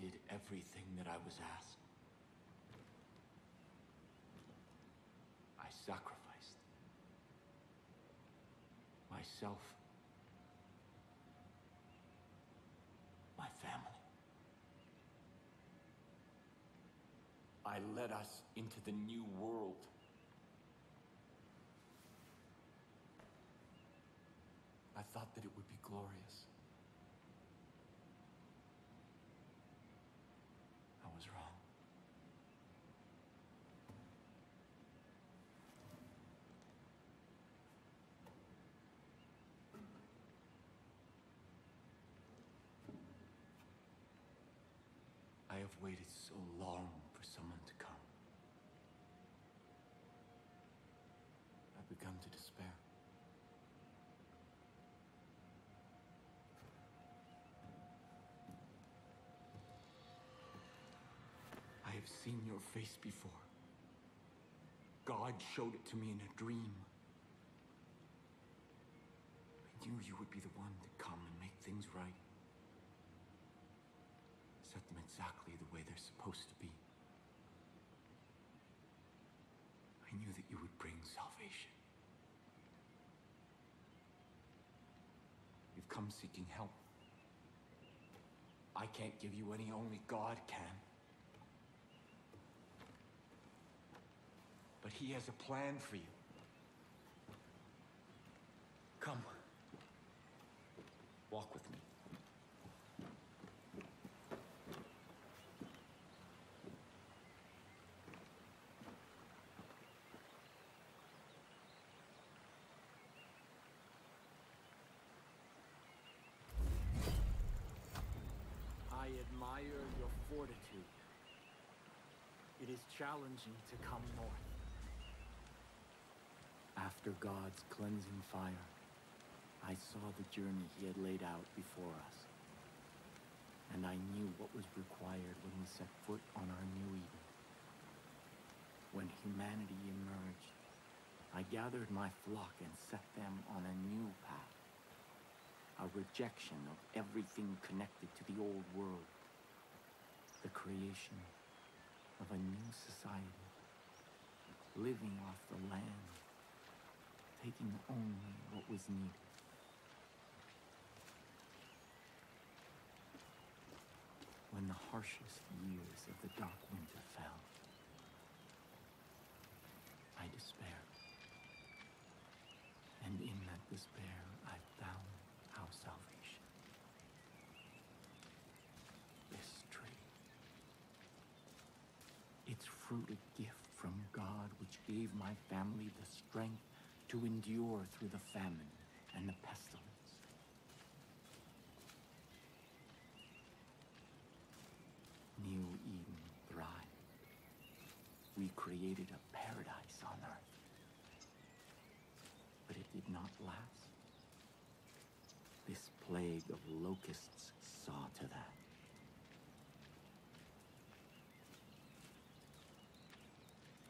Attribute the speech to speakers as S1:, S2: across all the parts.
S1: did everything that I was asked. I sacrificed myself, my family. I led us into the new world. I thought that it would be glorious. I was wrong. I have waited so long for someone to come. I've begun to despair. I have seen your face before. God showed it to me in a dream. I knew you would be the one to come and make things right. Exactly the way they're supposed to be. I knew that you would bring salvation. You've come seeking help. I can't give you any, only God can. But he has a plan for you. Come. Walk with me.
S2: I admire your fortitude. Is challenging to come north. After God's cleansing fire, I saw the journey he had laid out before us. And I knew what was required when we set foot on our new Eden. When humanity emerged, I gathered my flock and set them on a new path. A rejection of everything connected to the old world. The creation of a new society. Living off the land. Taking only what was needed. When the harshest years of the dark winter fell, I despaired. And in that despair, I found our salvation. This tree. Its a gift from God which gave my family the strength to endure through the famine and the pestilence. New Eden thrived. We created a paradise on earth. But it did not last. This plague of locusts saw to that.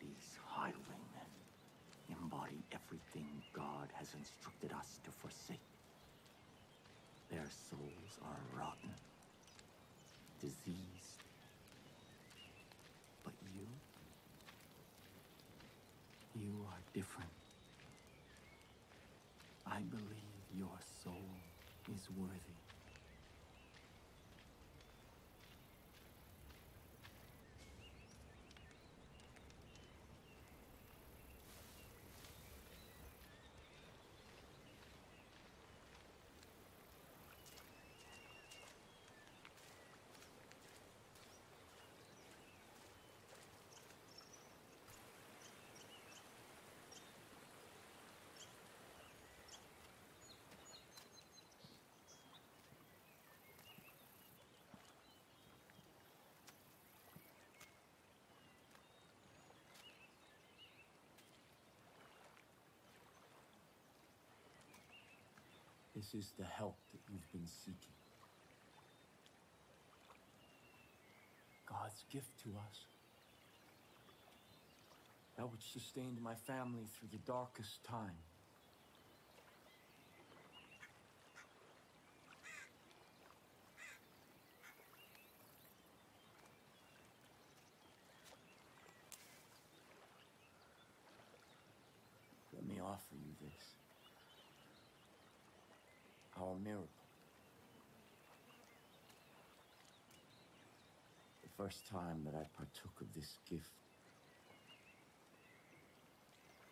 S2: These highwaymen embody everything God instructed us to forsake. Their souls are rotten, diseased. But you, you are different. I believe your soul is worthy. This is the help that you've been seeking. God's gift to us. That which sustained my family through the darkest time. Let me offer you this. Our miracle. The first time that I partook of this gift,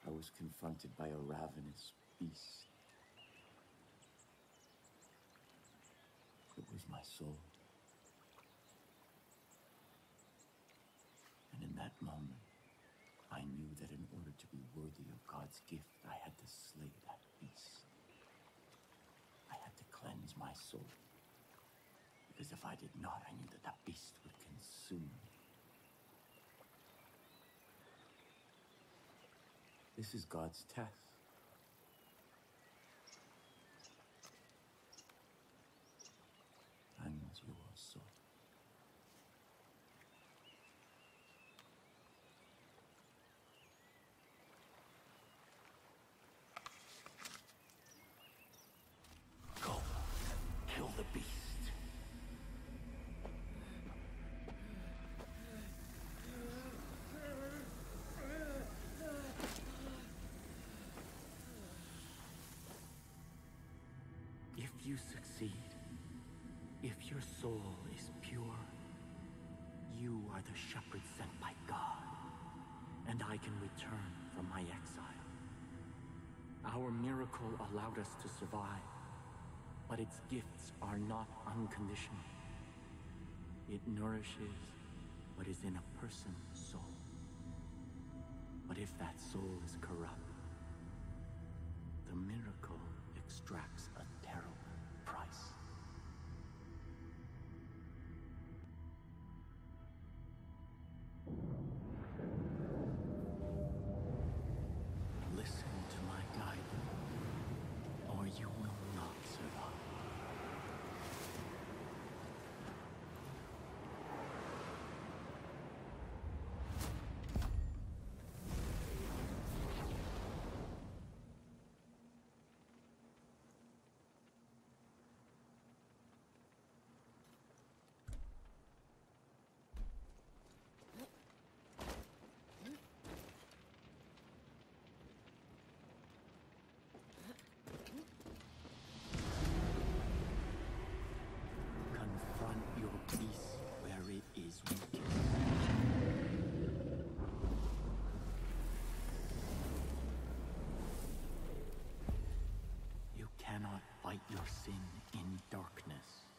S2: I was confronted by a ravenous beast. It was my soul. And in that moment, I knew that in order to be worthy of God's gift, I had to slay that beast. I had to cleanse my soul. Because if I did not, I knew that that beast would consume me. This is God's test. And yours, soul. Go. Kill the beast. If you succeed, if your soul is pure, you are the shepherd sent by God, and I can return from my exile. Our miracle allowed us to survive, but its gifts are not unconditional. It nourishes what is in a person's soul. But if that soul is corrupt, the miracle extracts a fight your sin in darkness.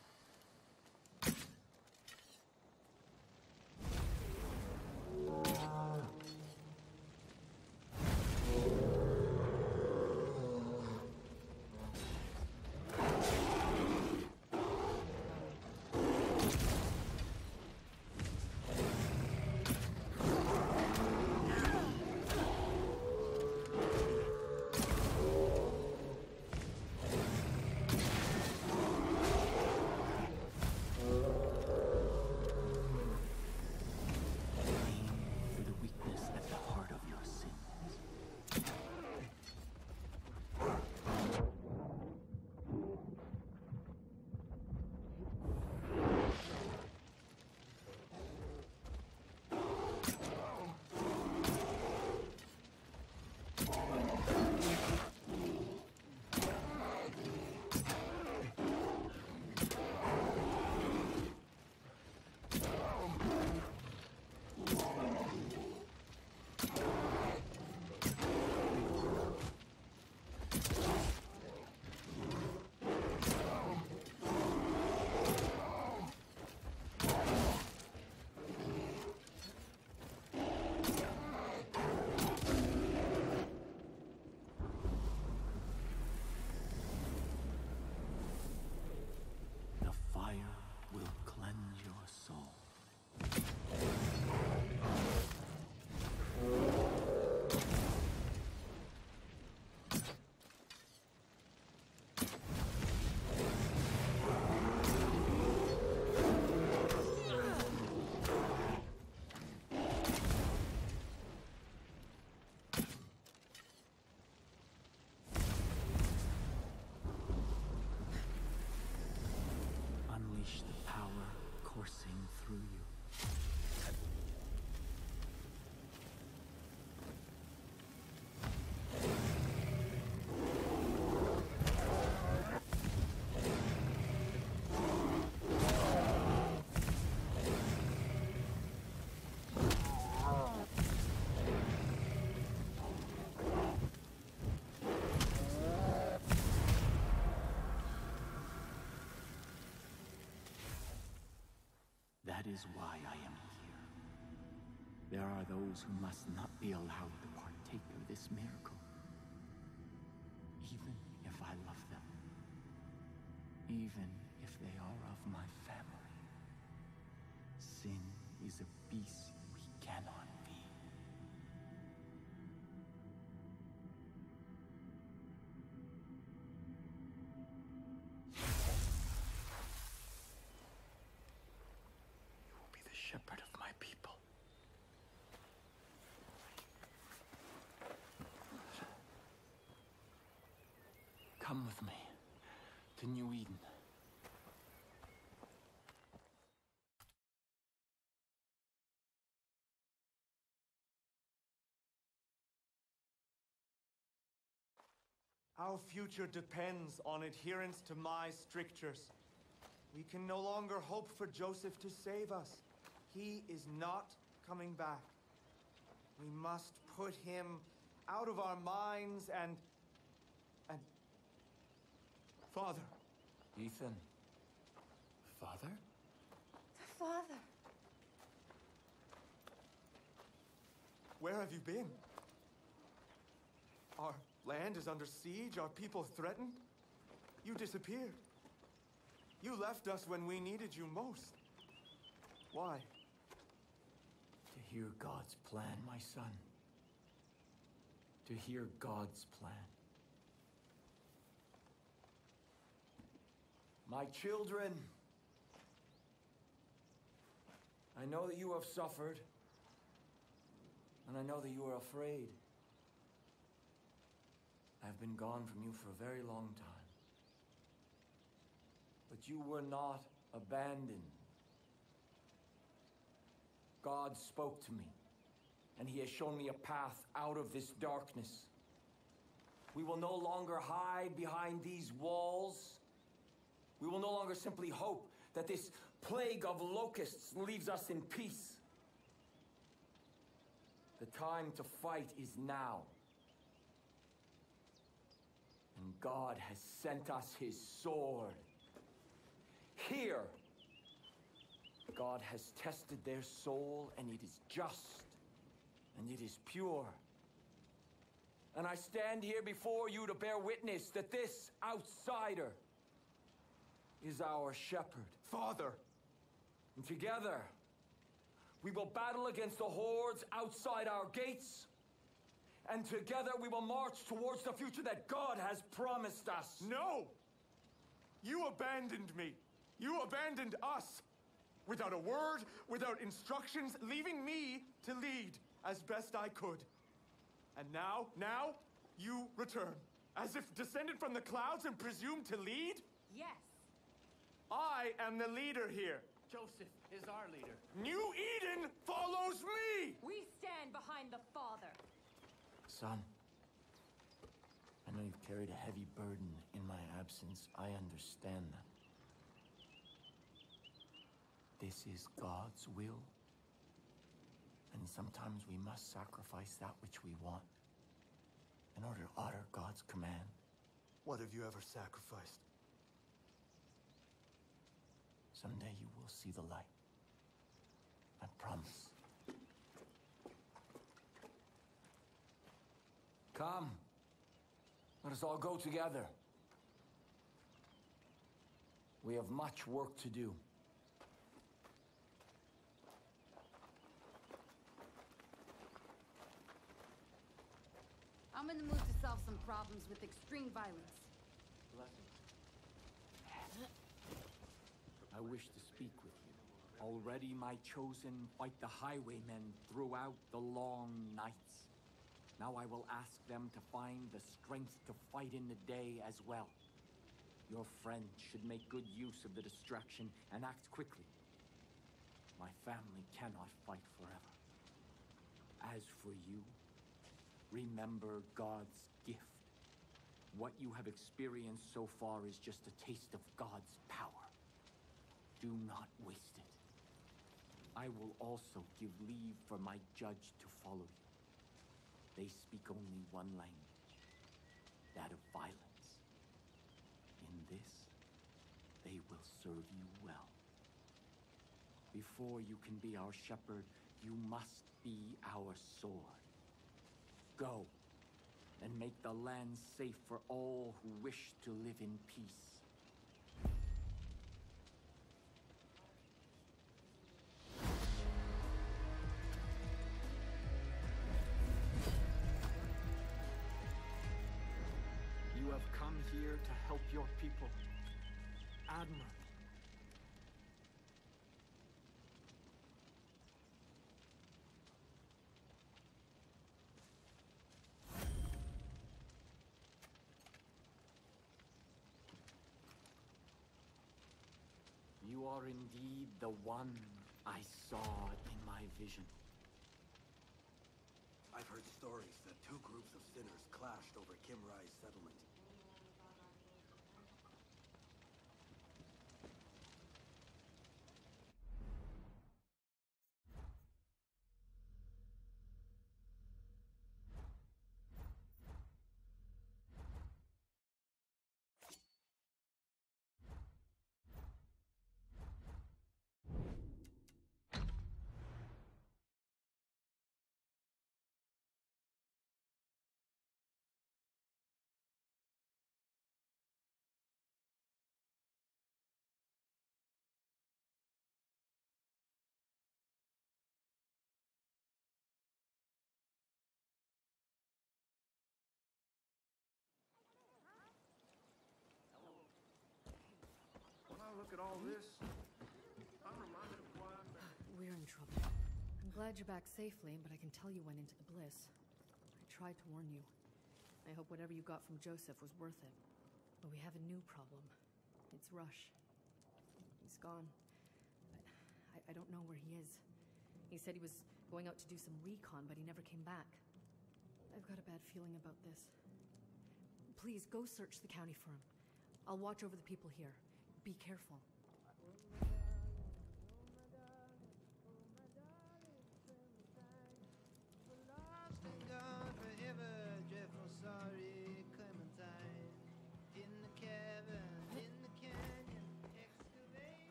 S2: Is why I am here. There are those who must not be allowed to partake of this miracle. Even if I love them. Even if they are of my family. Sin is a beast we cannot Come with me to New Eden.
S3: Our future depends on adherence to my strictures. We can no longer hope for Joseph to save us. He is not coming back. We must put him out of our minds and. And. Father,
S2: Ethan. Father?
S4: The Father,
S3: where have you been? Our land is under siege, our people threatened. You disappeared. You left us when we needed you most. Why?
S2: To hear God's plan, my son. To hear God's plan. My children, I know that you have suffered, and I know that you are afraid. I have been gone from you for a very long time. But you were not abandoned. God spoke to me, and He has shown me a path out of this darkness. We will no longer hide behind these walls. We will no longer simply hope that this plague of locusts leaves us in peace. The time to fight is now. And God has sent us His sword. Here, God has tested their soul, and it is just, and it is pure. And I stand here before you to bear witness that this outsider is our shepherd.
S3: Father,
S2: And together, we will battle against the hordes outside our gates. And together, we will march towards the future that God has promised us.
S3: no! You abandoned me. You abandoned us. Without a word, without instructions, leaving me to lead as best I could. And now, now, you return. As if descended from the clouds and presumed to lead?
S4: yes.
S3: I am the leader here.
S2: Joseph is our leader.
S3: New Eden follows me!
S4: We stand behind the Father.
S2: Son, I know you've carried a heavy burden in my absence. I understand that. This is God's will. And sometimes we must sacrifice that which we want in order to honor God's command.
S3: What have you ever sacrificed?
S2: Someday you will see the light. I promise. Come. Let us all go together. We have much work to do.
S4: I'm in the mood to solve some problems with extreme violence.
S2: I wish to speak with you. Already my chosen fight the highwaymen throughout the long nights. Now I will ask them to find the strength to fight in the day as well. Your friend should make good use of the distraction and act quickly. My family cannot fight forever. As for you, remember God's gift. What you have experienced so far is just a taste of God's power. Do not waste it. I will also give leave for my judge to follow you. They speak only one language, that of violence. In this, they will serve you well. Before you can be our shepherd, you must be our sword. Go and make the land safe for all who wish to live in peace. Your people.
S3: Admiral.
S2: You are indeed the one I saw in my vision.
S5: I've heard stories that two groups of sinners clashed over Kimrai's settlement.
S6: At all this, I'm reminded of why I'm back.
S7: We're in trouble. I'm glad you're back safely, but I can tell you went into the bliss. I tried to warn you. I hope whatever you got from Joseph was worth it. But we have a new problem. It's Rush. He's gone. I, I don't know where he is. He said he was going out to do some recon, but he never came back. I've got a bad feeling about this. Please go search the county for him. I'll watch over the people here. Be careful.